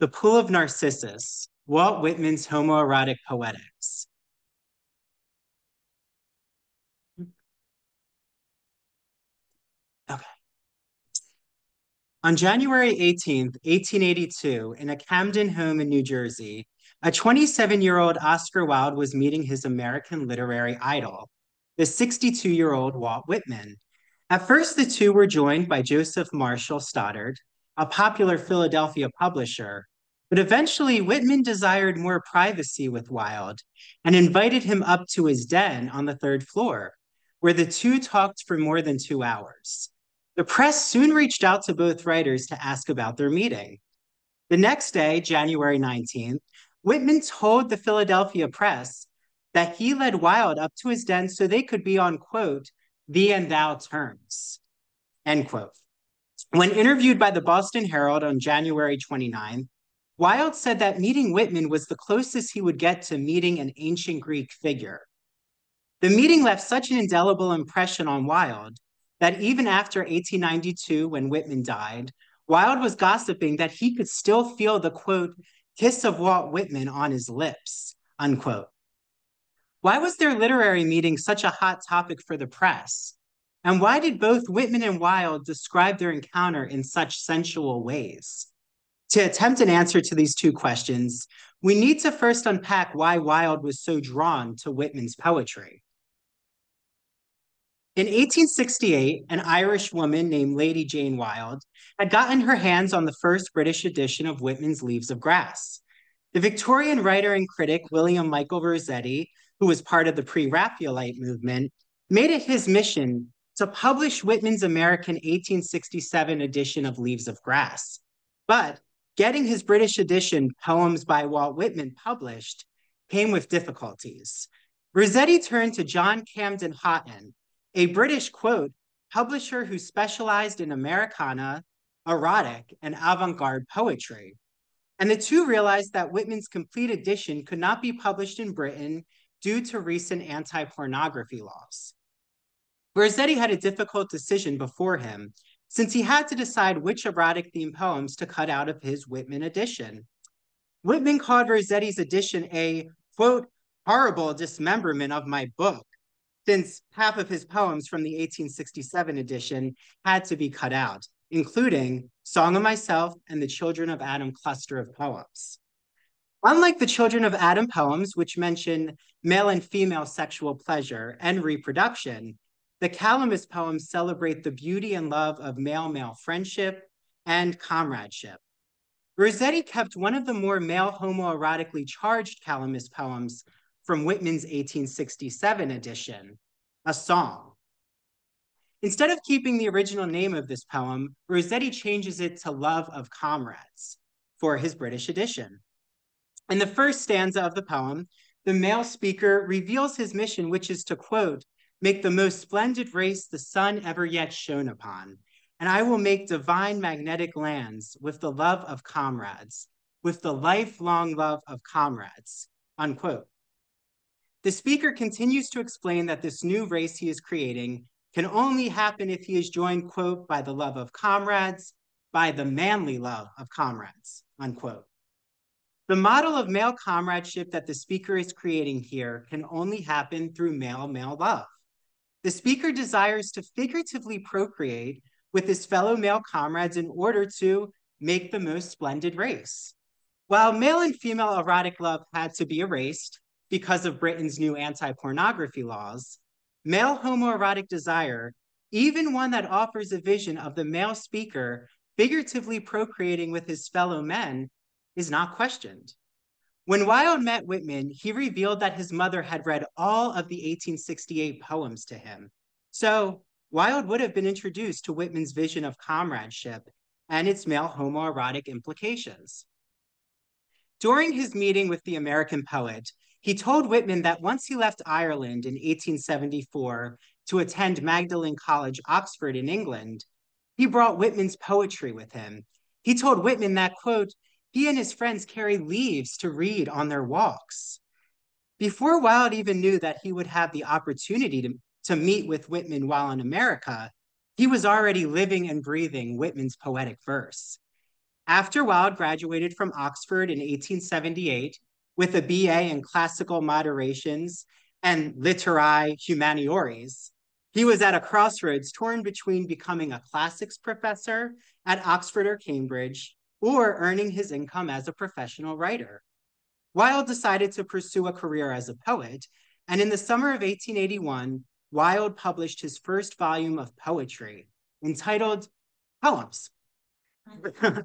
The Pool of Narcissus, Walt Whitman's Homoerotic Poetics. Okay. On January 18th, 1882, in a Camden home in New Jersey, a 27-year-old Oscar Wilde was meeting his American literary idol, the 62-year-old Walt Whitman. At first, the two were joined by Joseph Marshall Stoddart, a popular Philadelphia publisher, but eventually Whitman desired more privacy with Wilde and invited him up to his den on the third floor, where the two talked for more than two hours. The press soon reached out to both writers to ask about their meeting. The next day, January 19th, Whitman told the Philadelphia press that he led Wilde up to his den so they could be on, quote, thee and thou terms, end quote. When interviewed by the Boston Herald on January 29, Wilde said that meeting Whitman was the closest he would get to meeting an ancient Greek figure. The meeting left such an indelible impression on Wilde that even after 1892, when Whitman died, Wilde was gossiping that he could still feel the quote, kiss of Walt Whitman on his lips, unquote. Why was their literary meeting such a hot topic for the press? And why did both Whitman and Wilde describe their encounter in such sensual ways? To attempt an answer to these two questions, we need to first unpack why Wilde was so drawn to Whitman's poetry. In 1868, an Irish woman named Lady Jane Wilde had gotten her hands on the first British edition of Whitman's Leaves of Grass. The Victorian writer and critic William Michael Rossetti, who was part of the pre-Raphaelite movement, made it his mission to publish Whitman's American 1867 edition of Leaves of Grass. But getting his British edition, Poems by Walt Whitman, published came with difficulties. Rossetti turned to John Camden Hotten, a British quote publisher who specialized in Americana, erotic, and avant-garde poetry. And the two realized that Whitman's complete edition could not be published in Britain due to recent anti-pornography laws. Rossetti had a difficult decision before him, since he had to decide which erotic-themed poems to cut out of his Whitman edition. Whitman called Rossetti's edition a, quote, horrible dismemberment of my book, since half of his poems from the 1867 edition had to be cut out, including Song of Myself and the Children of Adam cluster of poems. Unlike the Children of Adam poems, which mention male and female sexual pleasure and reproduction, the Calamus poems celebrate the beauty and love of male-male friendship and comradeship. Rossetti kept one of the more male homoerotically charged Calamus poems from Whitman's 1867 edition, a song. Instead of keeping the original name of this poem, Rossetti changes it to Love of Comrades for his British edition. In the first stanza of the poem, the male speaker reveals his mission, which is to quote, make the most splendid race the sun ever yet shone upon, and I will make divine magnetic lands with the love of comrades, with the lifelong love of comrades, unquote. The speaker continues to explain that this new race he is creating can only happen if he is joined, quote, by the love of comrades, by the manly love of comrades, unquote. The model of male comradeship that the speaker is creating here can only happen through male-male love. The speaker desires to figuratively procreate with his fellow male comrades in order to make the most splendid race. While male and female erotic love had to be erased, because of Britain's new anti-pornography laws, male homoerotic desire, even one that offers a vision of the male speaker figuratively procreating with his fellow men, is not questioned. When Wilde met Whitman, he revealed that his mother had read all of the 1868 poems to him. So Wilde would have been introduced to Whitman's vision of comradeship and its male homoerotic implications. During his meeting with the American poet, he told Whitman that once he left Ireland in 1874 to attend Magdalen College, Oxford in England, he brought Whitman's poetry with him. He told Whitman that, quote, he and his friends carried leaves to read on their walks. Before Wilde even knew that he would have the opportunity to, to meet with Whitman while in America, he was already living and breathing Whitman's poetic verse. After Wilde graduated from Oxford in 1878 with a BA in classical moderations and literae humaniores, he was at a crossroads torn between becoming a classics professor at Oxford or Cambridge or earning his income as a professional writer. Wilde decided to pursue a career as a poet, and in the summer of 1881, Wilde published his first volume of poetry entitled Poems. the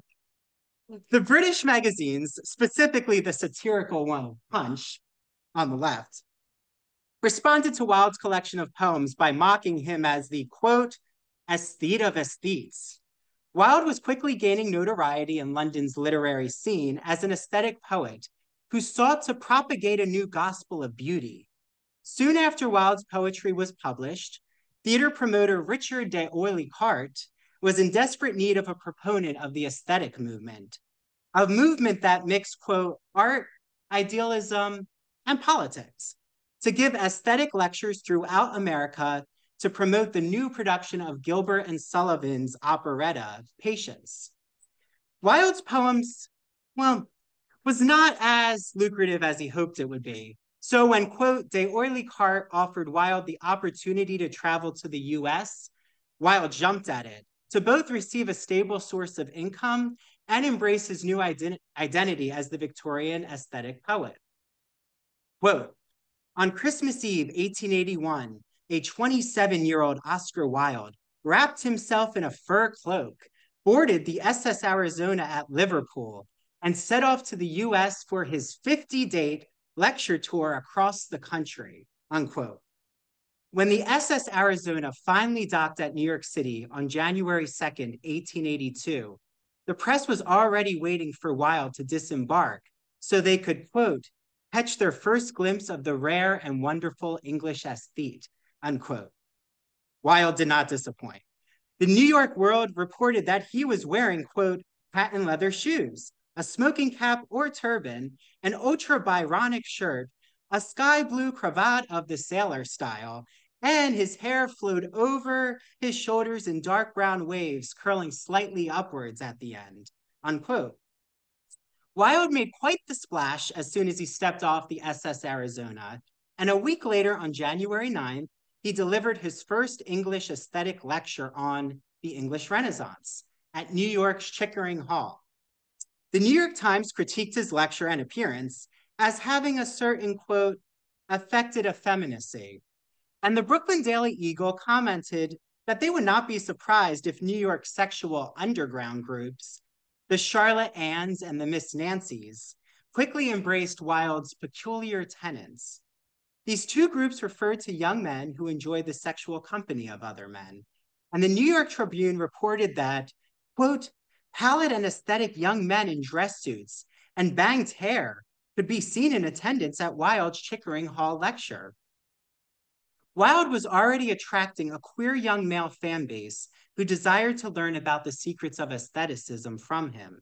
British magazines, specifically the satirical one, Punch, on the left, responded to Wilde's collection of poems by mocking him as the, quote, aesthete of aesthetes. Wilde was quickly gaining notoriety in London's literary scene as an aesthetic poet who sought to propagate a new gospel of beauty. Soon after Wilde's poetry was published, theater promoter Richard D'Oyly Carte was in desperate need of a proponent of the aesthetic movement, a movement that mixed, quote, art, idealism, and politics to give aesthetic lectures throughout America to promote the new production of Gilbert and Sullivan's operetta, Patience. Wilde's poems, well, was not as lucrative as he hoped it would be. So when, quote, D'Oyly Carte offered Wilde the opportunity to travel to the US, Wilde jumped at it to both receive a stable source of income and embrace his new ident identity as the Victorian aesthetic poet. Quote, on Christmas Eve, 1881, a 27 year old Oscar Wilde wrapped himself in a fur cloak, boarded the SS Arizona at Liverpool, and set off to the US for his 50 date lecture tour across the country. Unquote. When the SS Arizona finally docked at New York City on January 2nd, 1882, the press was already waiting for Wilde to disembark so they could, quote, catch their first glimpse of the rare and wonderful English aesthete, unquote. Wilde did not disappoint. The New York World reported that he was wearing, quote, patent leather shoes, a smoking cap or turban, an ultra Byronic shirt, a sky blue cravat of the sailor style, and his hair flowed over his shoulders in dark brown waves curling slightly upwards at the end, unquote. Wilde made quite the splash as soon as he stepped off the SS Arizona, and a week later, on January 9th, he delivered his first English aesthetic lecture on the English Renaissance at New York's Chickering Hall. The New York Times critiqued his lecture and appearance as having a certain, quote, affected effeminacy. And the Brooklyn Daily Eagle commented that they would not be surprised if New York sexual underground groups the Charlotte Anns and the Miss Nancys quickly embraced Wilde's peculiar tenets. These two groups referred to young men who enjoyed the sexual company of other men. And the New York Tribune reported that, quote, pallid and aesthetic young men in dress suits and banged hair could be seen in attendance at Wilde's Chickering Hall lecture. Wilde was already attracting a queer young male fan base who desired to learn about the secrets of aestheticism from him.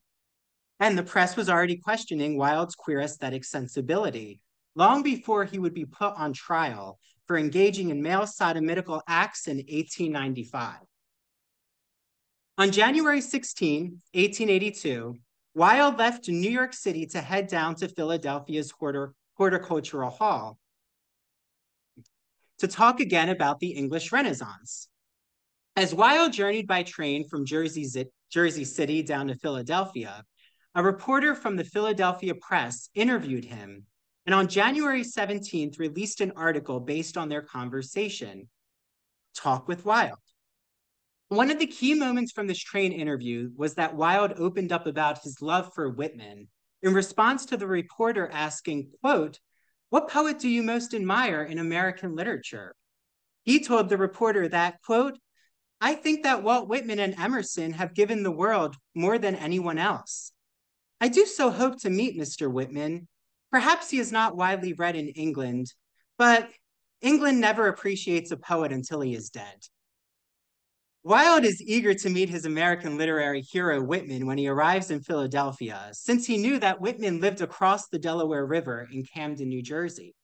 And the press was already questioning Wilde's queer aesthetic sensibility long before he would be put on trial for engaging in male sodomitical acts in 1895. On January 16, 1882, Wilde left New York City to head down to Philadelphia's Horticultural Hall to talk again about the English Renaissance. As Wilde journeyed by train from Jersey, Jersey City down to Philadelphia, a reporter from the Philadelphia Press interviewed him and on January 17th released an article based on their conversation, Talk with Wilde. One of the key moments from this train interview was that Wilde opened up about his love for Whitman in response to the reporter asking, quote, what poet do you most admire in American literature? He told the reporter that, quote, I think that Walt Whitman and Emerson have given the world more than anyone else. I do so hope to meet Mr. Whitman. Perhaps he is not widely read in England, but England never appreciates a poet until he is dead. Wilde is eager to meet his American literary hero Whitman when he arrives in Philadelphia, since he knew that Whitman lived across the Delaware River in Camden, New Jersey.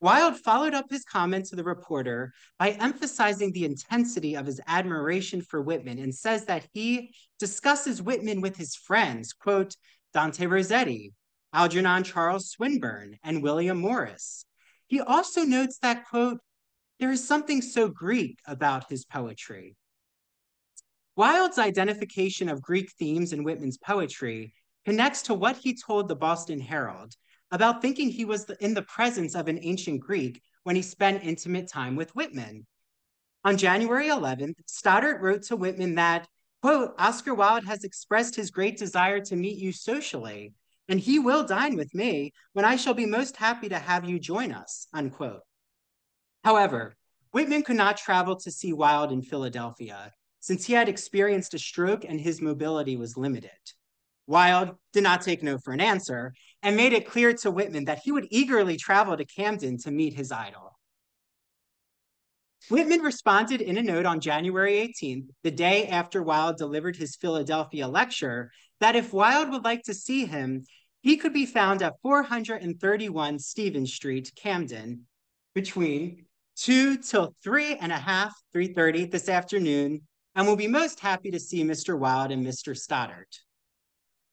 Wilde followed up his comment to the reporter by emphasizing the intensity of his admiration for Whitman and says that he discusses Whitman with his friends, quote, Dante Rossetti, Algernon Charles Swinburne, and William Morris. He also notes that, quote, there is something so Greek about his poetry. Wilde's identification of Greek themes in Whitman's poetry connects to what he told the Boston Herald about thinking he was in the presence of an ancient Greek when he spent intimate time with Whitman. On January 11th, Stoddart wrote to Whitman that, quote, Oscar Wilde has expressed his great desire to meet you socially, and he will dine with me when I shall be most happy to have you join us, unquote. However, Whitman could not travel to see Wilde in Philadelphia since he had experienced a stroke and his mobility was limited. Wilde did not take no for an answer and made it clear to Whitman that he would eagerly travel to Camden to meet his idol. Whitman responded in a note on January 18th, the day after Wilde delivered his Philadelphia lecture, that if Wilde would like to see him, he could be found at 431 Stevens Street, Camden, between 2 till 3 and a half, 3.30 this afternoon, and will be most happy to see Mr. Wilde and Mr. Stoddart.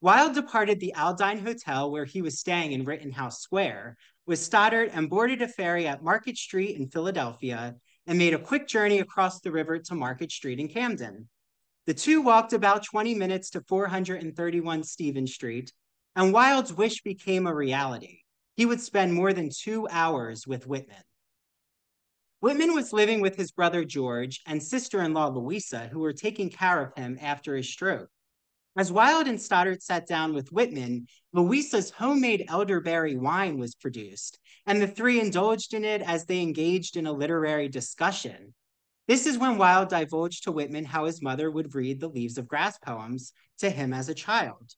Wilde departed the Aldine Hotel where he was staying in Rittenhouse Square with Stoddart and boarded a ferry at Market Street in Philadelphia and made a quick journey across the river to Market Street in Camden. The two walked about 20 minutes to 431 Stevens Street, and Wilde's wish became a reality. He would spend more than two hours with Whitman. Whitman was living with his brother George and sister in law Louisa, who were taking care of him after his stroke. As Wilde and Stoddart sat down with Whitman, Louisa's homemade elderberry wine was produced, and the three indulged in it as they engaged in a literary discussion. This is when Wilde divulged to Whitman how his mother would read the Leaves of Grass poems to him as a child.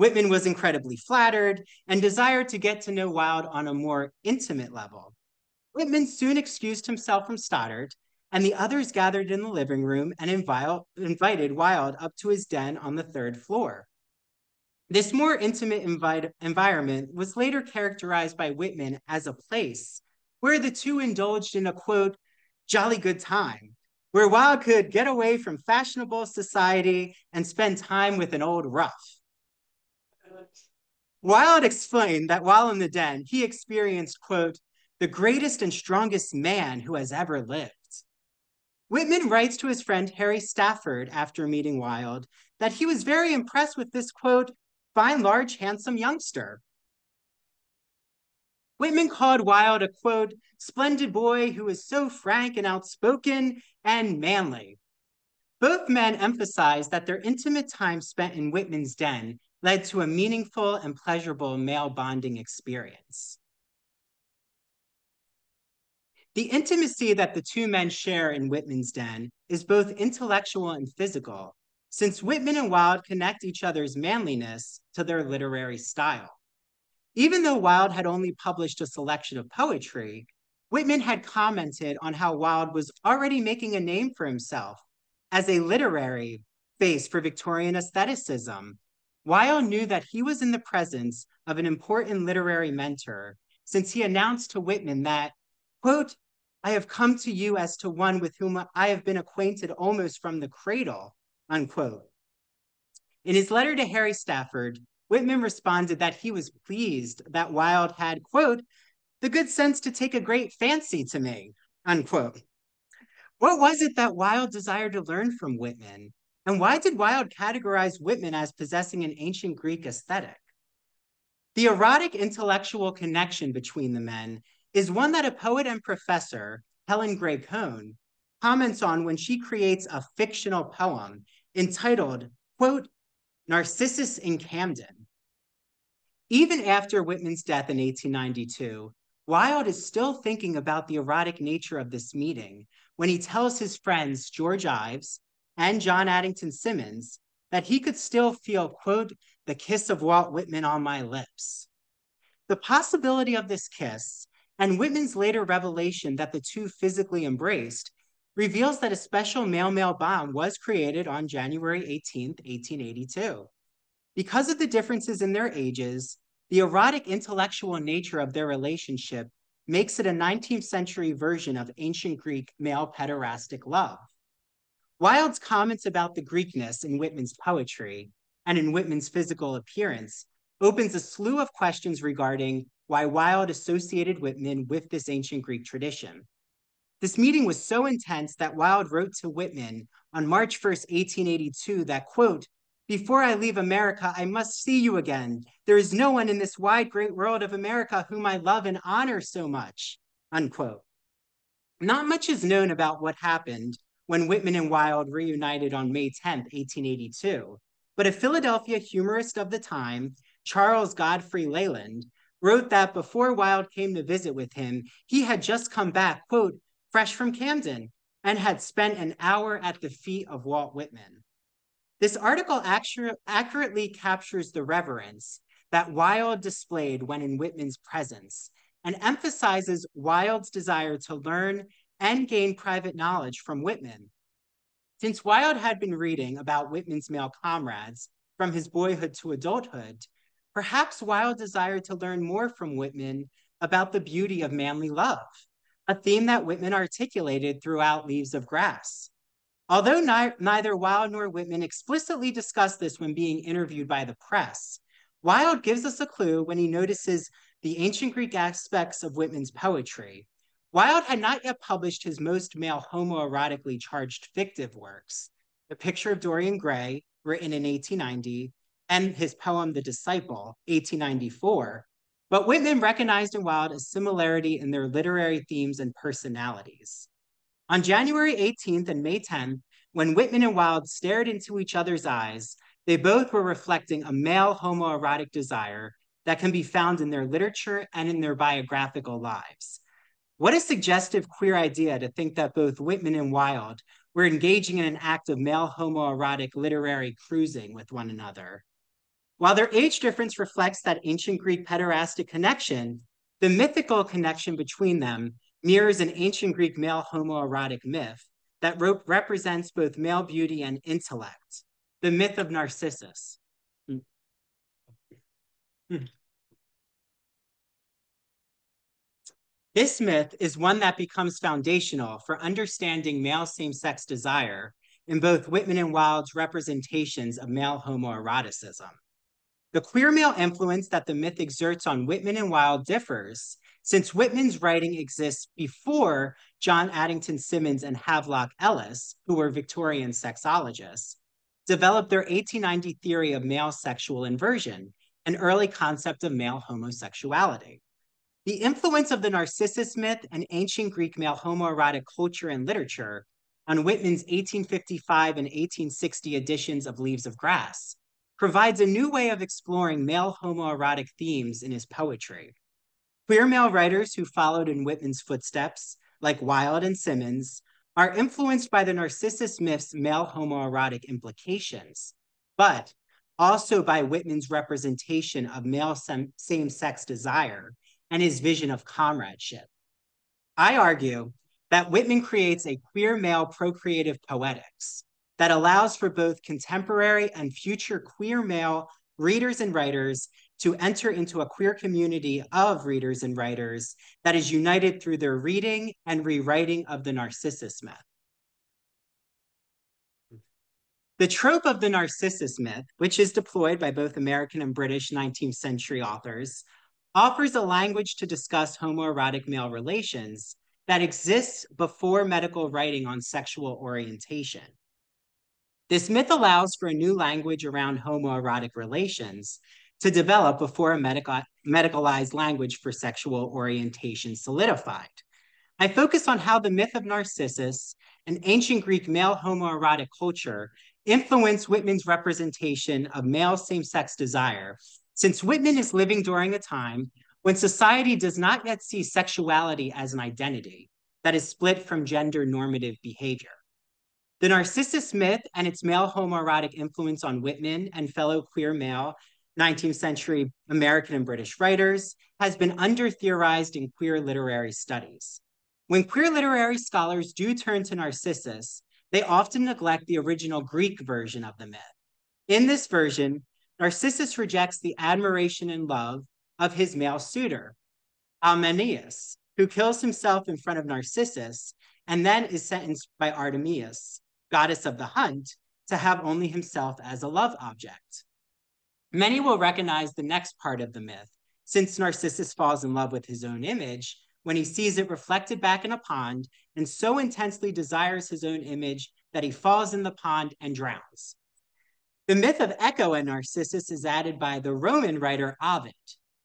Whitman was incredibly flattered and desired to get to know Wilde on a more intimate level. Whitman soon excused himself from Stoddart and the others gathered in the living room and invited Wilde up to his den on the third floor. This more intimate environment was later characterized by Whitman as a place where the two indulged in a quote, jolly good time, where Wilde could get away from fashionable society and spend time with an old rough. Wilde explained that while in the den, he experienced, quote, the greatest and strongest man who has ever lived. Whitman writes to his friend Harry Stafford after meeting Wilde that he was very impressed with this quote, fine, large, handsome youngster. Whitman called Wilde a quote, splendid boy who is so frank and outspoken and manly. Both men emphasized that their intimate time spent in Whitman's den led to a meaningful and pleasurable male bonding experience. The intimacy that the two men share in Whitman's den is both intellectual and physical, since Whitman and Wilde connect each other's manliness to their literary style. Even though Wilde had only published a selection of poetry, Whitman had commented on how Wilde was already making a name for himself as a literary face for Victorian aestheticism. Wilde knew that he was in the presence of an important literary mentor since he announced to Whitman that Quote, I have come to you as to one with whom I have been acquainted almost from the cradle, unquote. In his letter to Harry Stafford, Whitman responded that he was pleased that Wilde had, quote, the good sense to take a great fancy to me, unquote. What was it that Wilde desired to learn from Whitman? And why did Wilde categorize Whitman as possessing an ancient Greek aesthetic? The erotic intellectual connection between the men is one that a poet and professor, Helen Gray Cone, comments on when she creates a fictional poem entitled, quote, Narcissus in Camden. Even after Whitman's death in 1892, Wilde is still thinking about the erotic nature of this meeting when he tells his friends George Ives and John Addington Symonds that he could still feel, quote, the kiss of Walt Whitman on my lips. The possibility of this kiss and Whitman's later revelation that the two physically embraced reveals that a special male-male bond was created on January 18, 1882. Because of the differences in their ages, the erotic intellectual nature of their relationship makes it a 19th century version of ancient Greek male pederastic love. Wilde's comments about the Greekness in Whitman's poetry and in Whitman's physical appearance opens a slew of questions regarding why Wilde associated Whitman with this ancient Greek tradition. This meeting was so intense that Wilde wrote to Whitman on March 1st, 1882, that, quote, before I leave America, I must see you again. There is no one in this wide, great world of America whom I love and honor so much, unquote. Not much is known about what happened when Whitman and Wilde reunited on May 10, 1882, but a Philadelphia humorist of the time, Charles Godfrey Leland, wrote that before Wilde came to visit with him, he had just come back, quote, fresh from Camden, and had spent an hour at the feet of Walt Whitman. This article accurately captures the reverence that Wilde displayed when in Whitman's presence and emphasizes Wilde's desire to learn and gain private knowledge from Whitman. Since Wilde had been reading about Whitman's male comrades from his boyhood to adulthood, perhaps Wilde desired to learn more from Whitman about the beauty of manly love a theme that Whitman articulated throughout Leaves of Grass. Although ni neither Wilde nor Whitman explicitly discussed this when being interviewed by the press, Wilde gives us a clue when he notices the ancient Greek aspects of Whitman's poetry. Wilde had not yet published his most male homoerotically charged fictive works, The Picture of Dorian Gray, written in 1890, and his poem The Disciple, 1894, but Whitman recognized in Wilde a similarity in their literary themes and personalities. On January 18th and May 10th, when Whitman and Wilde stared into each other's eyes, they both were reflecting a male homoerotic desire that can be found in their literature and in their biographical lives. What a suggestive queer idea to think that both Whitman and Wilde were engaging in an act of male homoerotic literary cruising with one another. While their age difference reflects that ancient Greek pederastic connection, the mythical connection between them mirrors an ancient Greek male homoerotic myth that represents both male beauty and intellect, the myth of Narcissus. Hmm. Hmm. This myth is one that becomes foundational for understanding male same-sex desire in both Whitman and Wilde's representations of male homoeroticism. The queer male influence that the myth exerts on Whitman and Wilde differs, since Whitman's writing exists before John Addington Symonds and Havelock Ellis, who were Victorian sexologists, developed their 1890 theory of male sexual inversion, an early concept of male homosexuality. The influence of the Narcissus myth and ancient Greek male homoerotic culture and literature on Whitman's 1855 and 1860 editions of Leaves of Grass provides a new way of exploring male homoerotic themes in his poetry. Queer male writers who followed in Whitman's footsteps, like Wilde and Symonds, are influenced by the Narcissus myth's male homoerotic implications, but also by Whitman's representation of male same-sex desire and his vision of comradeship. I argue that Whitman creates a queer male procreative poetics, that allows for both contemporary and future queer male readers and writers to enter into a queer community of readers and writers that is united through their reading and rewriting of the Narcissus myth. The trope of the Narcissus myth, which is deployed by both American and British 19th century authors, offers a language to discuss homoerotic male relations that exists before medical writing on sexual orientation. This myth allows for a new language around homoerotic relations to develop before a medical, medicalized language for sexual orientation solidified. I focus on how the myth of Narcissus, an ancient Greek male homoerotic culture, influenced Whitman's representation of male same-sex desire, since Whitman is living during a time when society does not yet see sexuality as an identity that is split from gender normative behavior. The Narcissus myth and its male homoerotic influence on Whitman and fellow queer male 19th century American and British writers has been under-theorized in queer literary studies. When queer literary scholars do turn to Narcissus, they often neglect the original Greek version of the myth. In this version, Narcissus rejects the admiration and love of his male suitor, Ameinias, who kills himself in front of Narcissus and then is sentenced by Artemis, goddess of the hunt, to have only himself as a love object. Many will recognize the next part of the myth, since Narcissus falls in love with his own image when he sees it reflected back in a pond and so intensely desires his own image that he falls in the pond and drowns. The myth of Echo and Narcissus is added by the Roman writer Ovid.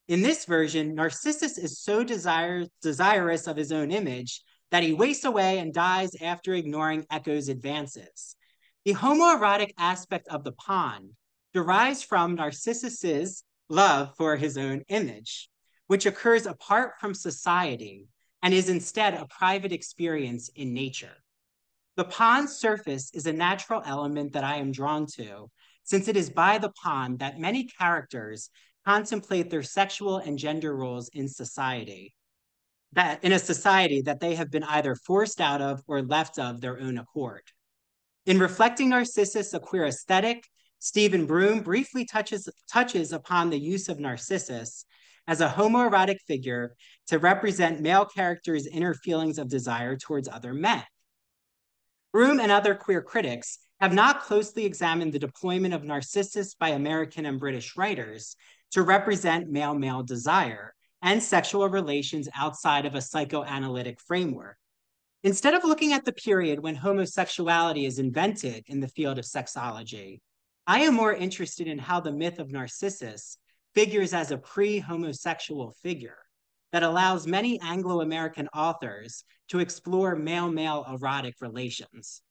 In this version, Narcissus is so desire, desirous of his own image that he wastes away and dies after ignoring Echo's advances. The homoerotic aspect of the pond derives from Narcissus's love for his own image, which occurs apart from society and is instead a private experience in nature. The pond's surface is a natural element that I am drawn to, since it is by the pond that many characters contemplate their sexual and gender roles in society. That in a society that they have been either forced out of or left of their own accord. In reflecting Narcissus, a queer aesthetic, Steven Bruhm briefly touches, touches upon the use of Narcissus as a homoerotic figure to represent male characters' inner feelings of desire towards other men. Bruhm and other queer critics have not closely examined the deployment of Narcissus by American and British writers to represent male-male desire and sexual relations outside of a psychoanalytic framework. Instead of looking at the period when homosexuality is invented in the field of sexology, I am more interested in how the myth of Narcissus figures as a pre-homosexual figure that allows many Anglo-American authors to explore male-male erotic relations.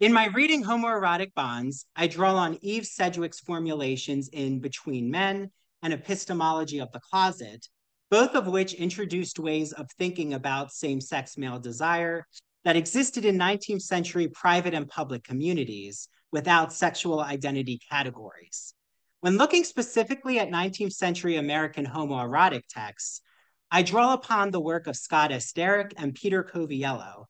In my reading Homoerotic Bonds, I draw on Eve Sedgwick's formulations in Between Men and Epistemology of the Closet both of which introduced ways of thinking about same-sex male desire that existed in 19th century private and public communities without sexual identity categories. When looking specifically at 19th century American homoerotic texts, I draw upon the work of Scott S. Derrick and Peter Coviello,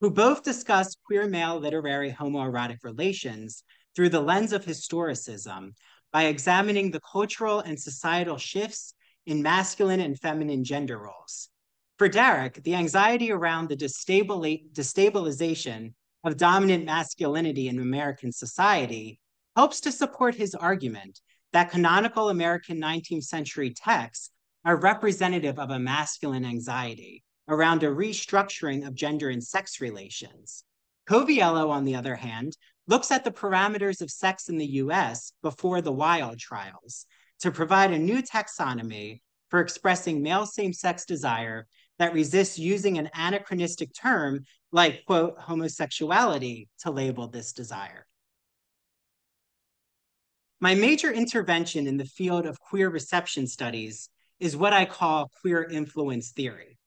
who both discuss queer male literary homoerotic relations through the lens of historicism by examining the cultural and societal shifts in masculine and feminine gender roles. For Derrick, the anxiety around the destabilization of dominant masculinity in American society helps to support his argument that canonical American 19th century texts are representative of a masculine anxiety around a restructuring of gender and sex relations. Coviello, on the other hand, looks at the parameters of sex in the US before the Wilde trials to provide a new taxonomy for expressing male same-sex desire that resists using an anachronistic term like, quote, homosexuality to label this desire. My major intervention in the field of queer reception studies is what I call queer influence theory.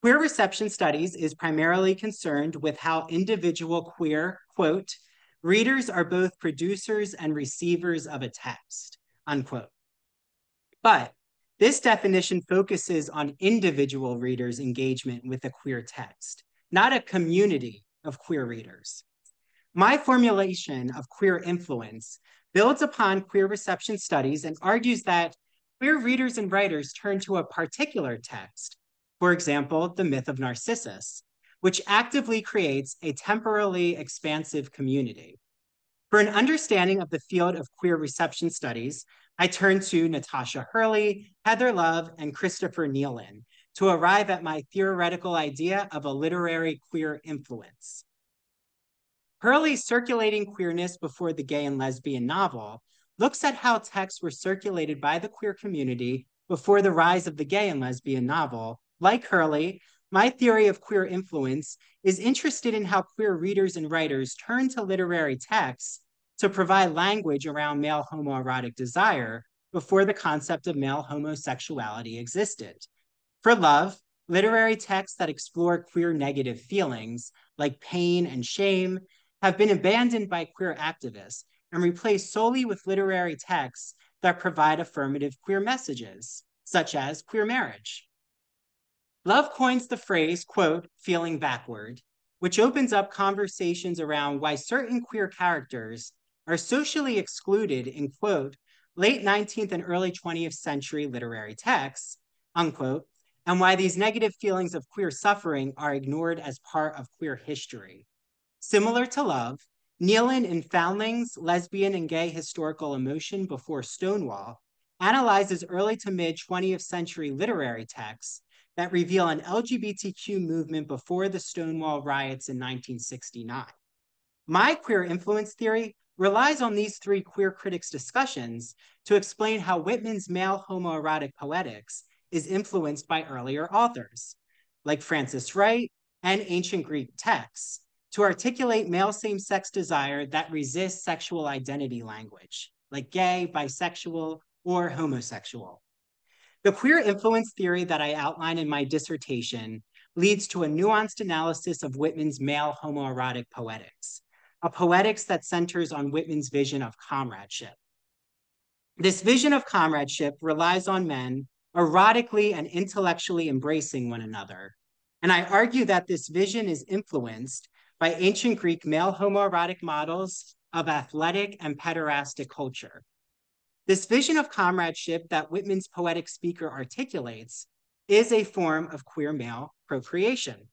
Queer reception studies is primarily concerned with how individual queer, quote, readers are both producers and receivers of a text, unquote. But this definition focuses on individual readers' engagement with a queer text, not a community of queer readers. My formulation of queer influence builds upon queer reception studies and argues that queer readers and writers turn to a particular text, for example, the myth of Narcissus, which actively creates a temporally expansive community. For an understanding of the field of queer reception studies, I turn to Natasha Hurley, Heather Love, and Christopher Nealon to arrive at my theoretical idea of a literary queer influence. Hurley's Circulating Queerness Before the Gay and Lesbian novel looks at how texts were circulated by the queer community before the rise of the gay and lesbian novel. Like Hurley, my theory of queer influence is interested in how queer readers and writers turn to literary texts to provide language around male homoerotic desire before the concept of male homosexuality existed. For Love, literary texts that explore queer negative feelings, like pain and shame, have been abandoned by queer activists and replaced solely with literary texts that provide affirmative queer messages, such as queer marriage. Love coins the phrase, quote, feeling backward, which opens up conversations around why certain queer characters are socially excluded in, quote, late 19th and early 20th century literary texts, unquote, and why these negative feelings of queer suffering are ignored as part of queer history. Similar to Love, Nealon in Foundlings, Lesbian and Gay Historical Emotion Before Stonewall analyzes early to mid 20th century literary texts that reveal an LGBTQ movement before the Stonewall riots in 1969. My queer influence theory relies on these three queer critics' discussions to explain how Whitman's male homoerotic poetics is influenced by earlier authors, like Frances Wright and ancient Greek texts, to articulate male same-sex desire that resists sexual identity language, like gay, bisexual, or homosexual. The queer influence theory that I outline in my dissertation leads to a nuanced analysis of Whitman's male homoerotic poetics, a poetics that centers on Whitman's vision of comradeship. This vision of comradeship relies on men erotically and intellectually embracing one another. And I argue that this vision is influenced by ancient Greek male homoerotic models of athletic and pederastic culture. This vision of comradeship that Whitman's poetic speaker articulates is a form of queer male procreation.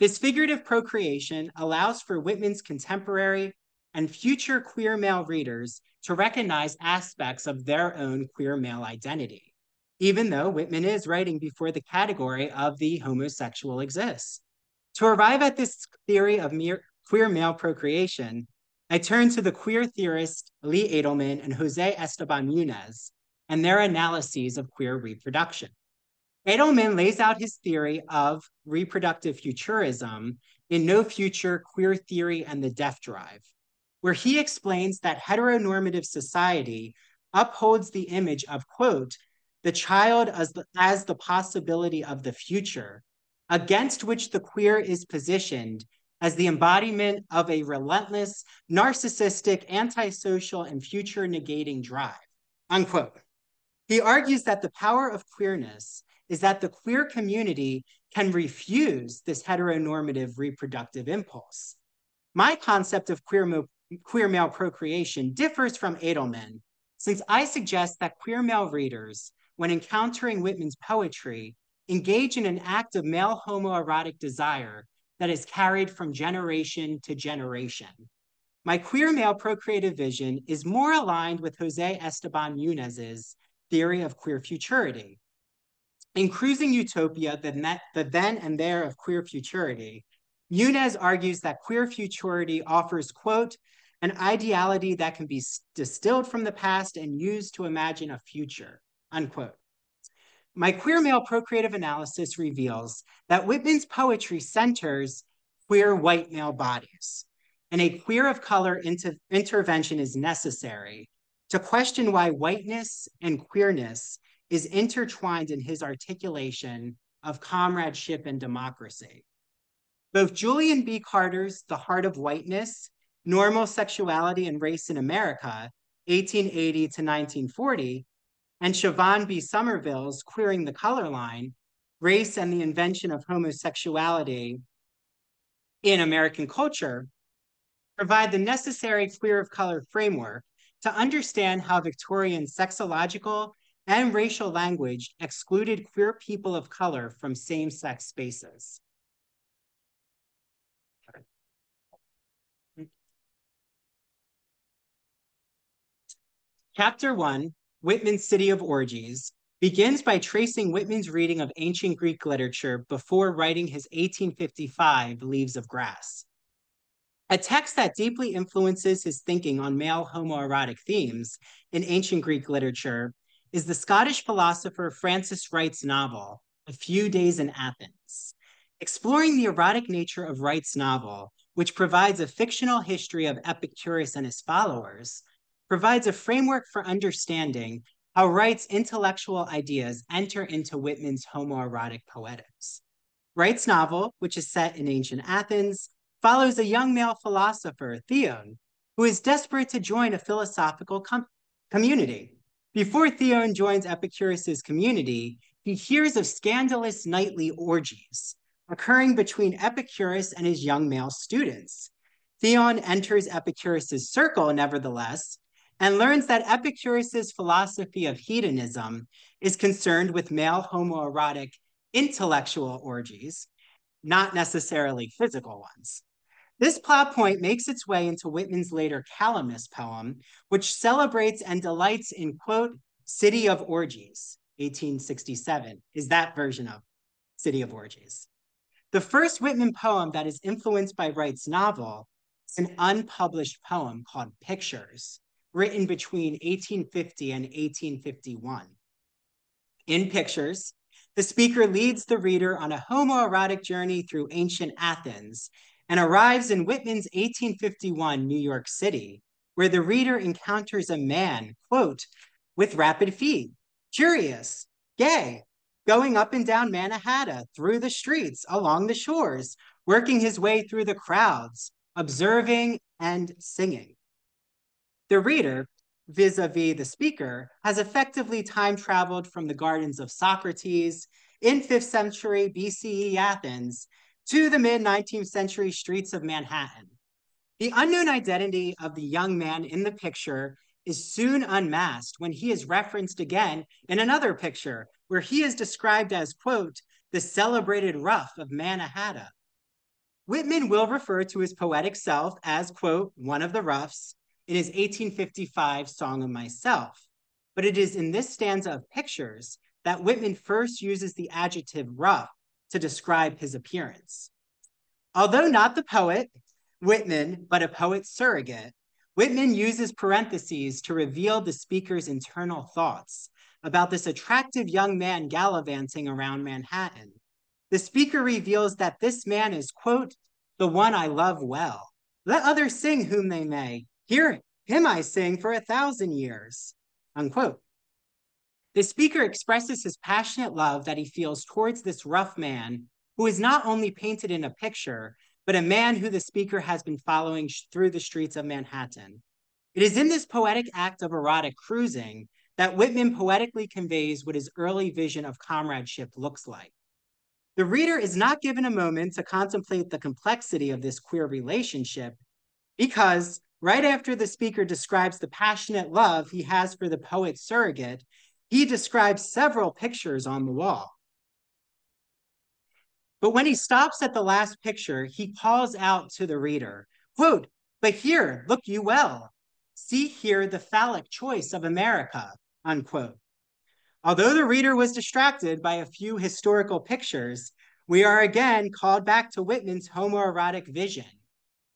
This figurative procreation allows for Whitman's contemporary and future queer male readers to recognize aspects of their own queer male identity, even though Whitman is writing before the category of the homosexual exists. To arrive at this theory of mere queer male procreation, I turn to the queer theorist Lee Edelman and Jose Esteban Muñoz and their analyses of queer reproduction. Edelman lays out his theory of reproductive futurism in No Future, Queer Theory, and the Death Drive, where he explains that heteronormative society upholds the image of, quote, the child as the, as the possibility of the future, against which the queer is positioned as the embodiment of a relentless, narcissistic, antisocial, and future negating drive, unquote. He argues that the power of queerness is that the queer community can refuse this heteronormative reproductive impulse. My concept of queer, queer male procreation differs from Edelman, since I suggest that queer male readers, when encountering Whitman's poetry, engage in an act of male homoerotic desire that is carried from generation to generation. My queer male procreative vision is more aligned with Jose Esteban Muñoz's theory of queer futurity. In Cruising Utopia, the, the then and there of queer futurity, Muñoz argues that queer futurity offers, quote, an ideality that can be distilled from the past and used to imagine a future, unquote. My queer male procreative analysis reveals that Whitman's poetry centers queer white male bodies, and a queer of color inter intervention is necessary to question why whiteness and queerness is intertwined in his articulation of comradeship and democracy. Both Julian B. Carter's The Heart of Whiteness, Normal Sexuality and Race in America, 1880 to 1940, and Siobhan B. Somerville's Queering the Color Line, Race and the Invention of Homosexuality in American Culture, provide the necessary queer of color framework to understand how Victorian sexological and racial language excluded queer people of color from same-sex spaces. Chapter one Whitman's City of Orgies, begins by tracing Whitman's reading of ancient Greek literature before writing his 1855 Leaves of Grass. A text that deeply influences his thinking on male homoerotic themes in ancient Greek literature is the Scottish philosopher Frances Wright's novel, A Few Days in Athens. Exploring the erotic nature of Wright's novel, which provides a fictional history of Epicurus and his followers, provides a framework for understanding how Wright's intellectual ideas enter into Whitman's homoerotic poetics. Wright's novel, which is set in ancient Athens, follows a young male philosopher, Theon, who is desperate to join a philosophical com community. Before Theon joins Epicurus's community, he hears of scandalous nightly orgies occurring between Epicurus and his young male students. Theon enters Epicurus's circle, nevertheless, and learns that Epicurus's philosophy of hedonism is concerned with male homoerotic intellectual orgies, not necessarily physical ones. This plot point makes its way into Whitman's later Calamus poem, which celebrates and delights in, quote, City of Orgies, 1867, is that version of City of Orgies. The first Whitman poem that is influenced by Wright's novel is an unpublished poem called Pictures, written between 1850 and 1851. In Pictures, the speaker leads the reader on a homoerotic journey through ancient Athens and arrives in Whitman's 1851 New York City, where the reader encounters a man, quote, with rapid feet, curious, gay, going up and down Manhattan, through the streets, along the shores, working his way through the crowds, observing and singing. The reader, vis-a-vis the speaker, has effectively time traveled from the gardens of Socrates in 5th century BCE Athens to the mid 19th century streets of Manhattan. The unknown identity of the young man in the picture is soon unmasked when he is referenced again in another picture where he is described as, quote, the celebrated rough of Manhattan. Whitman will refer to his poetic self as, quote, one of the roughs in his 1855 Song of Myself. But it is in this stanza of pictures that Whitman first uses the adjective rough to describe his appearance. Although not the poet, Whitman, but a poet surrogate, Whitman uses parentheses to reveal the speaker's internal thoughts about this attractive young man gallivanting around Manhattan. The speaker reveals that this man is, quote, the one I love well. Let others sing whom they may. Hear him I sing for a thousand years, unquote. The speaker expresses his passionate love that he feels towards this rough man who is not only painted in a picture, but a man who the speaker has been following through the streets of Manhattan. It is in this poetic act of erotic cruising that Whitman poetically conveys what his early vision of comradeship looks like. The reader is not given a moment to contemplate the complexity of this queer relationship because right after the speaker describes the passionate love he has for the poet surrogate, he describes several pictures on the wall. But when he stops at the last picture, he calls out to the reader, quote, but here, look you well. See here the phallic choice of America, unquote. Although the reader was distracted by a few historical pictures, we are again called back to Whitman's homoerotic vision.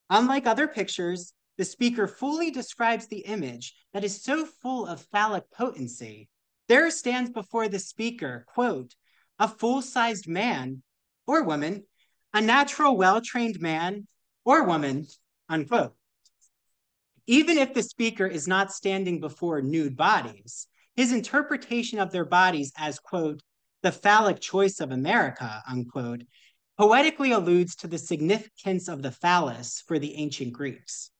Unlike other pictures, the speaker fully describes the image that is so full of phallic potency there stands before the speaker, quote, a full-sized man or woman, a natural, well-trained man or woman, unquote. Even if the speaker is not standing before nude bodies, his interpretation of their bodies as, quote, the phallic choice of America, unquote, poetically alludes to the significance of the phallus for the ancient Greeks.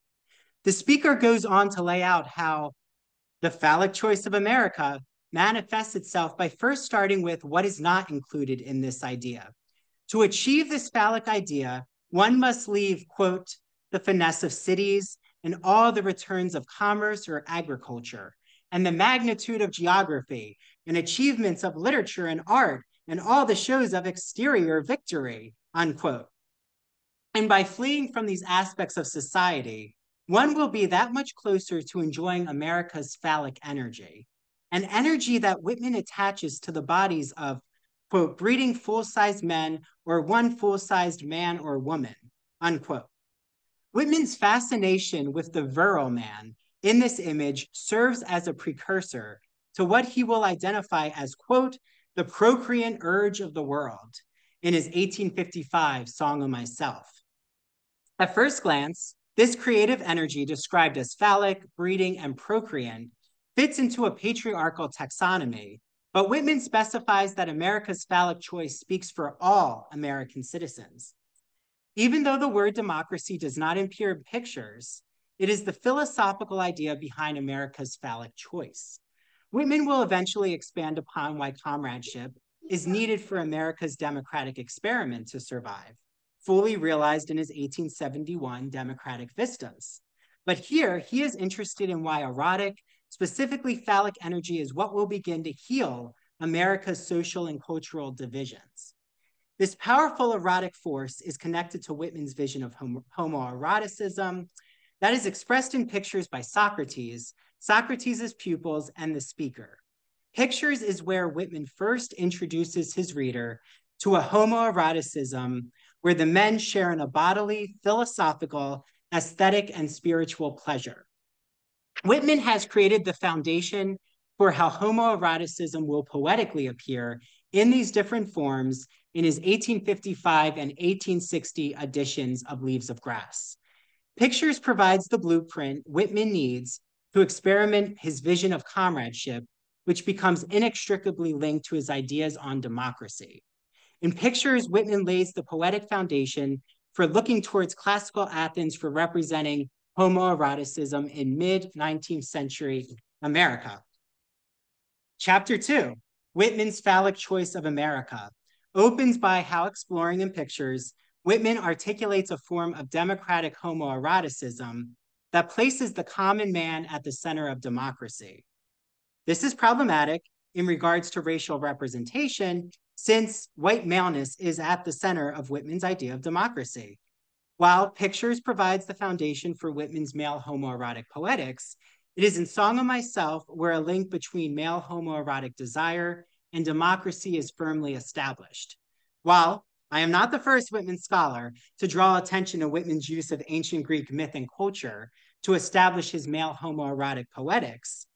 The speaker goes on to lay out how the phallic choice of America manifests itself by first starting with what is not included in this idea. To achieve this phallic idea, one must leave, quote, the finesse of cities and all the returns of commerce or agriculture, and the magnitude of geography and achievements of literature and art and all the shows of exterior victory, unquote. And by fleeing from these aspects of society, one will be that much closer to enjoying America's phallic energy an energy that Whitman attaches to the bodies of, quote, breeding full-sized men or one full-sized man or woman, unquote. Whitman's fascination with the virile man in this image serves as a precursor to what he will identify as, quote, the procreant urge of the world in his 1855 Song of Myself. At first glance, this creative energy described as phallic, breeding, and procreant fits into a patriarchal taxonomy, but Whitman specifies that America's phallic choice speaks for all American citizens. Even though the word democracy does not appear in pictures, it is the philosophical idea behind America's phallic choice. Whitman will eventually expand upon why comradeship is needed for America's democratic experiment to survive, fully realized in his 1871 Democratic Vistas. But here, he is interested in why erotic, specifically phallic energy, is what will begin to heal America's social and cultural divisions. This powerful erotic force is connected to Whitman's vision of homoeroticism that is expressed in pictures by Socrates, Socrates' pupils, and the speaker. Pictures is where Whitman first introduces his reader to a homoeroticism where the men share in a bodily, philosophical, aesthetic, and spiritual pleasure. Whitman has created the foundation for how homoeroticism will poetically appear in these different forms in his 1855 and 1860 editions of Leaves of Grass. Pictures provides the blueprint Whitman needs to experiment his vision of comradeship, which becomes inextricably linked to his ideas on democracy. In Pictures, Whitman lays the poetic foundation for looking towards classical Athens for representing homoeroticism in mid 19th century America. Chapter two, Whitman's phallic choice of America, opens by how exploring in pictures, Whitman articulates a form of democratic homoeroticism that places the common man at the center of democracy. This is problematic in regards to racial representation, since white maleness is at the center of Whitman's idea of democracy. While Pictures provides the foundation for Whitman's male homoerotic poetics, it is in Song of Myself where a link between male homoerotic desire and democracy is firmly established. While I am not the first Whitman scholar to draw attention to Whitman's use of ancient Greek myth and culture to establish his male homoerotic poetics,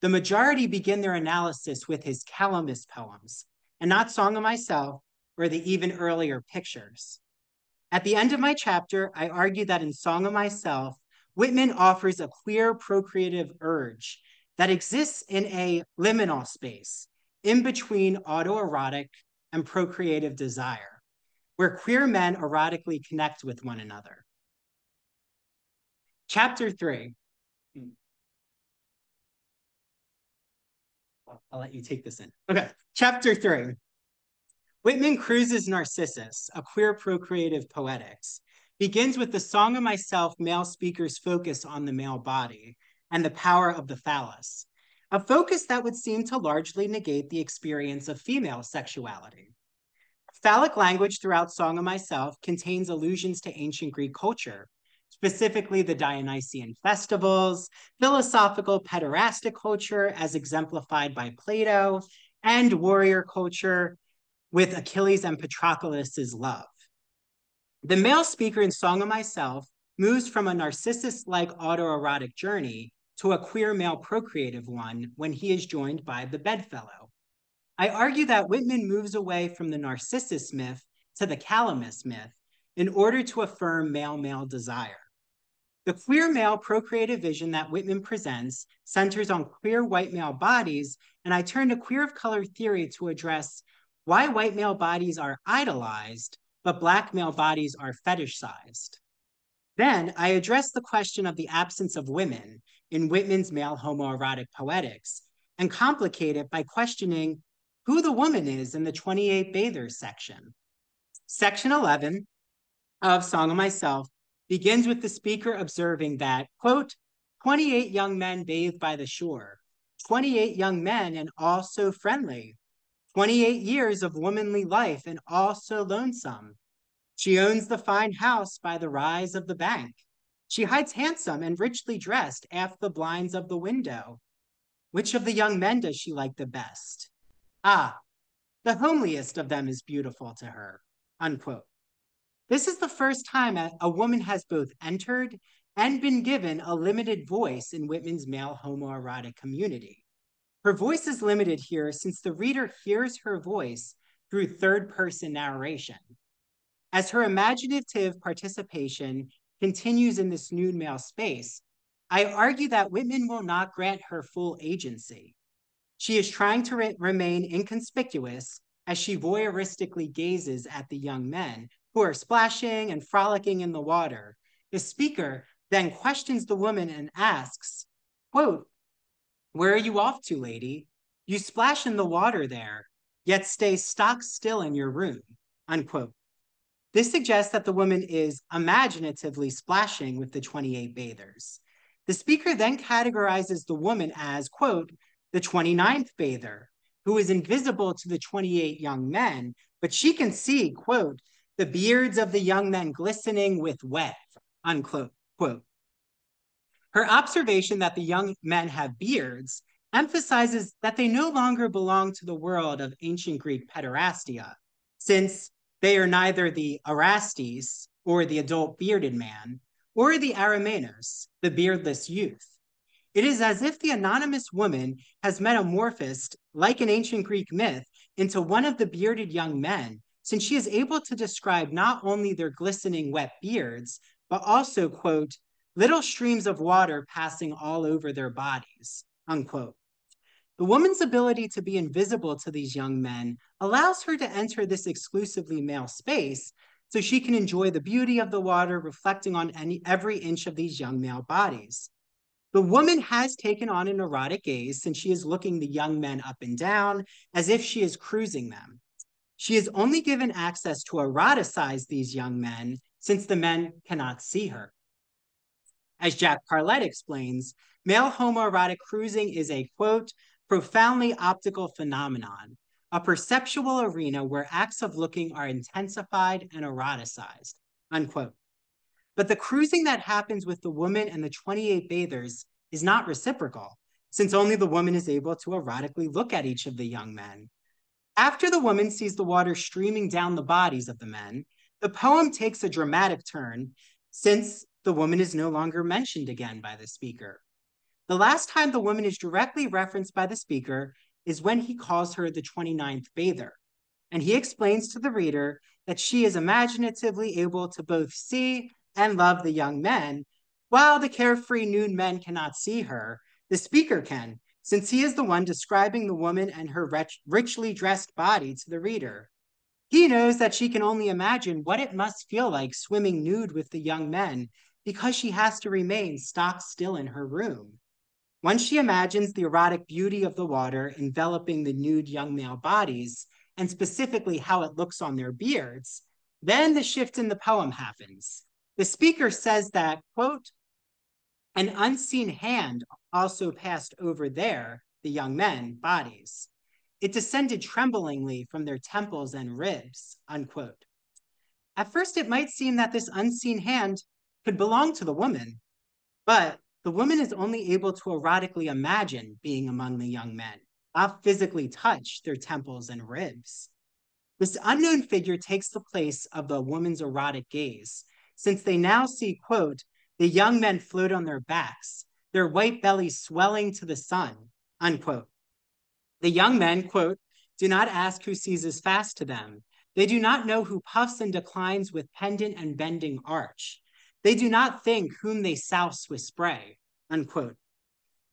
the majority begin their analysis with his Calamus poems, and not Song of Myself or the even earlier pictures. At the end of my chapter, I argue that in Song of Myself, Whitman offers a queer procreative urge that exists in a liminal space in between autoerotic and procreative desire, where queer men erotically connect with one another. Chapter three. I'll let you take this in. Okay, chapter three. Whitman cruises Narcissus, a queer procreative poetics, begins with the Song of Myself male speaker's focus on the male body and the power of the phallus, a focus that would seem to largely negate the experience of female sexuality. Phallic language throughout Song of Myself contains allusions to ancient Greek culture, specifically the Dionysian festivals, philosophical pederastic culture as exemplified by Plato, and warrior culture with Achilles and Patroclus's love. The male speaker in Song of Myself moves from a Narcissus-like autoerotic journey to a queer male procreative one when he is joined by the bedfellow. I argue that Whitman moves away from the Narcissus myth to the Calamus myth in order to affirm male-male desire. The queer male procreative vision that Whitman presents centers on queer white male bodies, and I turn to queer of color theory to address why white male bodies are idolized but black male bodies are fetishized. Then I address the question of the absence of women in Whitman's male homoerotic poetics and complicate it by questioning who the woman is in the 28 Bathers section. Section 11 of Song of Myself begins with the speaker observing that, quote, 28 young men bathe by the shore, 28 young men and all so friendly, 28 years of womanly life and all so lonesome. She owns the fine house by the rise of the bank. She hides handsome and richly dressed aft the blinds of the window. Which of the young men does she like the best? Ah, the homeliest of them is beautiful to her. Unquote. This is the first time a, woman has both entered and been given a limited voice in Whitman's male homoerotic community. Her voice is limited here since the reader hears her voice through third person narration. As her imaginative participation continues in this nude male space, I argue that Whitman will not grant her full agency. She is trying to re remain inconspicuous as she voyeuristically gazes at the young men who are splashing and frolicking in the water. The speaker then questions the woman and asks, quote, where are you off to, lady? You splash in the water there, yet stay stock still in your room. Unquote. This suggests that the woman is imaginatively splashing with the 28 bathers. The speaker then categorizes the woman as, quote, the 29th bather, who is invisible to the 28 young men, but she can see, quote, the beards of the young men glistening with wet, unquote, quote. Her observation that the young men have beards emphasizes that they no longer belong to the world of ancient Greek pederastia, since they are neither the Erastes, or the adult bearded man, or the eromenos, the beardless youth. It is as if the anonymous woman has metamorphosed, like an ancient Greek myth, into one of the bearded young men, since she is able to describe not only their glistening wet beards, but also, quote, little streams of water passing all over their bodies, unquote. The woman's ability to be invisible to these young men allows her to enter this exclusively male space so she can enjoy the beauty of the water reflecting on any, every inch of these young male bodies. The woman has taken on an erotic gaze since she is looking the young men up and down as if she is cruising them. She is only given access to eroticize these young men since the men cannot see her. As Jack Parlett explains, male homoerotic cruising is a quote, profoundly optical phenomenon, a perceptual arena where acts of looking are intensified and eroticized, unquote. But the cruising that happens with the woman and the 28 bathers is not reciprocal, since only the woman is able to erotically look at each of the young men. After the woman sees the water streaming down the bodies of the men, the poem takes a dramatic turn since the woman is no longer mentioned again by the speaker. The last time the woman is directly referenced by the speaker is when he calls her the 29th bather. And he explains to the reader that she is imaginatively able to both see and love the young men, while the carefree nude men cannot see her, the speaker can, since he is the one describing the woman and her rich, richly dressed body to the reader. He knows that she can only imagine what it must feel like swimming nude with the young men because she has to remain stock still in her room. Once she imagines the erotic beauty of the water enveloping the nude young male bodies, and specifically how it looks on their beards, then the shift in the poem happens. The speaker says that, quote, an unseen hand also passed over there, the young men, bodies. It descended tremblingly from their temples and ribs, unquote. At first, it might seem that this unseen hand could belong to the woman, but the woman is only able to erotically imagine being among the young men, not physically touch their temples and ribs. This unknown figure takes the place of the woman's erotic gaze, since they now see, quote, the young men float on their backs, their white bellies swelling to the sun, unquote. The young men, quote, do not ask who seizes fast to them. They do not know who puffs and declines with pendant and bending arch. They do not think whom they souse with spray, unquote.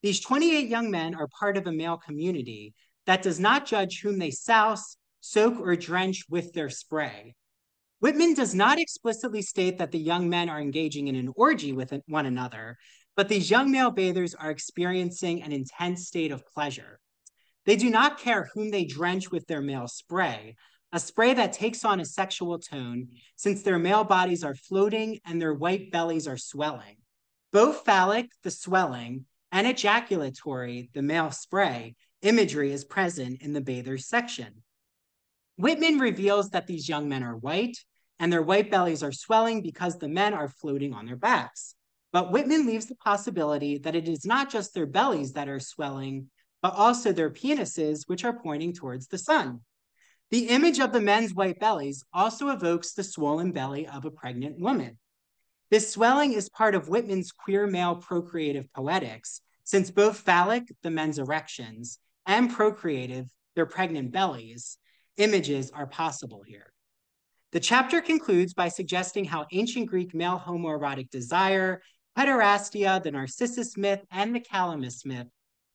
These 28 young men are part of a male community that does not judge whom they souse, soak, or drench with their spray. Whitman does not explicitly state that the young men are engaging in an orgy with one another, but these young male bathers are experiencing an intense state of pleasure. They do not care whom they drench with their male spray, a spray that takes on a sexual tone since their male bodies are floating and their white bellies are swelling. Both phallic, the swelling, and ejaculatory, the male spray, imagery is present in the bathers section. Whitman reveals that these young men are white and their white bellies are swelling because the men are floating on their backs. But Whitman leaves the possibility that it is not just their bellies that are swelling, but also their penises, which are pointing towards the sun. The image of the men's white bellies also evokes the swollen belly of a pregnant woman. This swelling is part of Whitman's queer male procreative poetics, since both phallic, the men's erections, and procreative, their pregnant bellies, images are possible here. The chapter concludes by suggesting how ancient Greek male homoerotic desire, pederastia, the Narcissus myth, and the Calamus myth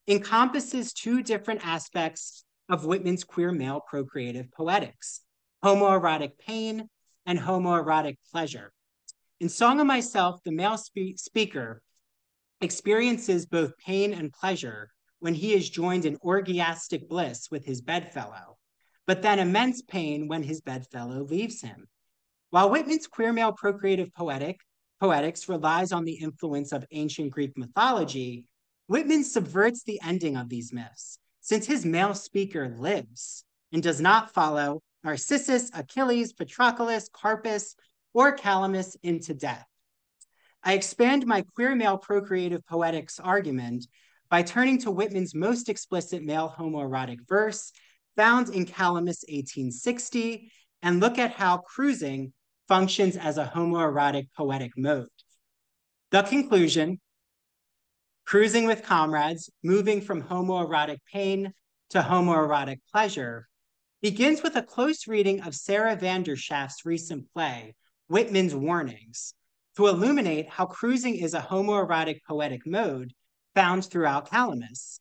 encompasses two different aspects of Whitman's queer male procreative poetics, homoerotic pain and homoerotic pleasure. In Song of Myself, the male spe speaker experiences both pain and pleasure when he is joined in orgiastic bliss with his bedfellow, but then immense pain when his bedfellow leaves him. While Whitman's queer male procreative poetic poetics relies on the influence of ancient Greek mythology, Whitman subverts the ending of these myths, since his male speaker lives and does not follow Narcissus, Achilles, Patroclus, Carpus, or Calamus into death. I expand my queer male procreative poetics argument by turning to Whitman's most explicit male homoerotic verse found in Calamus 1860 and look at how cruising functions as a homoerotic poetic mode. The conclusion, cruising with comrades, moving from homoerotic pain to homoerotic pleasure, begins with a close reading of Sarah Vanderschaft's recent play, Whitman's Warnings, to illuminate how cruising is a homoerotic poetic mode found throughout Calamus.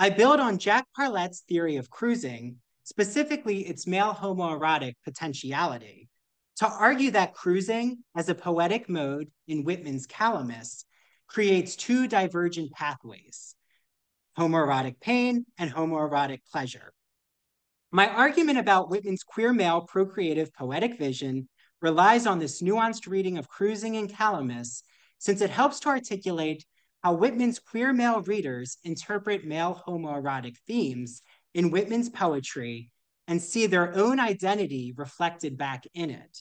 I build on Jack Parlett's theory of cruising, specifically its male homoerotic potentiality, to argue that cruising as a poetic mode in Whitman's Calamus creates two divergent pathways, homoerotic pain and homoerotic pleasure. My argument about Whitman's queer male procreative poetic vision relies on this nuanced reading of Cruising and Calamus, since it helps to articulate how Whitman's queer male readers interpret male homoerotic themes in Whitman's poetry and see their own identity reflected back in it.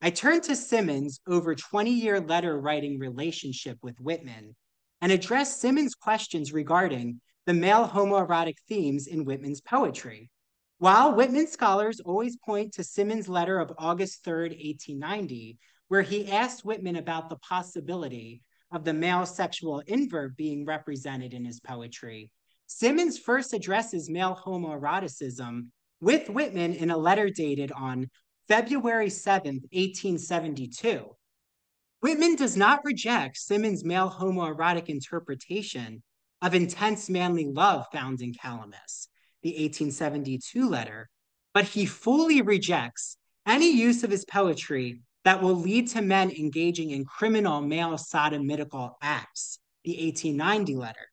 I turn to Symonds' over 20 year letter writing relationship with Whitman and address Symonds' questions regarding the male homoerotic themes in Whitman's poetry. While Whitman scholars always point to Symonds' letter of August 3rd, 1890, where he asked Whitman about the possibility of the male sexual invert being represented in his poetry, Symonds first addresses male homoeroticism with Whitman in a letter dated on February 7th, 1872. Whitman does not reject Symonds' male homoerotic interpretation of intense manly love found in Calamus the 1872 letter, but he fully rejects any use of his poetry that will lead to men engaging in criminal male sodomitical acts, the 1890 letter.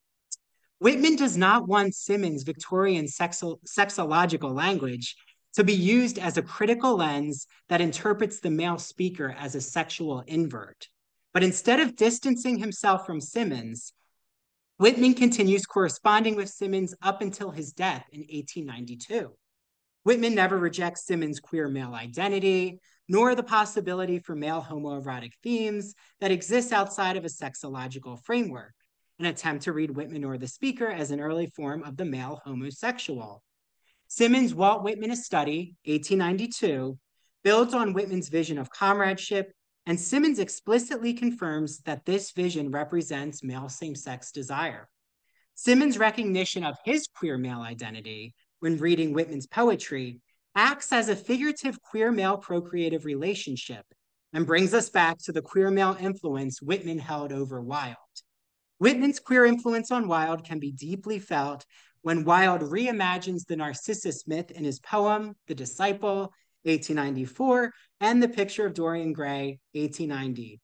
Whitman does not want Symonds' Victorian sexo- sexological language to be used as a critical lens that interprets the male speaker as a sexual invert. But instead of distancing himself from Symonds, Whitman continues corresponding with Symonds up until his death in 1892. Whitman never rejects Symonds' queer male identity, nor the possibility for male homoerotic themes that exist outside of a sexological framework, an attempt to read Whitman or the speaker as an early form of the male homosexual. Symonds' Walt Whitman a Study, 1892, builds on Whitman's vision of comradeship and Symonds explicitly confirms that this vision represents male same sex desire. Symonds' recognition of his queer male identity when reading Whitman's poetry acts as a figurative queer male procreative relationship and brings us back to the queer male influence Whitman held over Wilde. Whitman's queer influence on Wilde can be deeply felt when Wilde reimagines the Narcissus myth in his poem, The Disciple, 1894, and The Picture of Dorian Gray, 1890.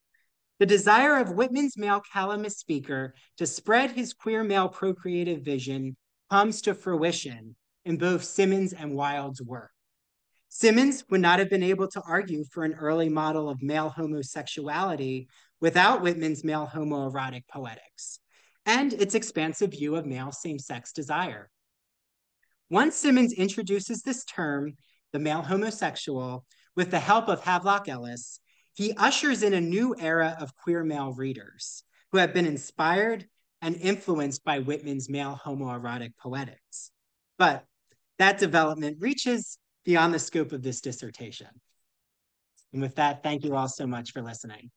The desire of Whitman's male Calamus speaker to spread his queer male procreative vision comes to fruition in both Symonds and Wilde's work. Symonds would not have been able to argue for an early model of male homosexuality without Whitman's male homoerotic poetics and its expansive view of male same sex desire. Once Symonds introduces this term, the male homosexual, with the help of Havelock Ellis, he ushers in a new era of queer male readers who have been inspired and influenced by Whitman's male homoerotic poetics. But that development reaches beyond the scope of this dissertation. And with that, thank you all so much for listening.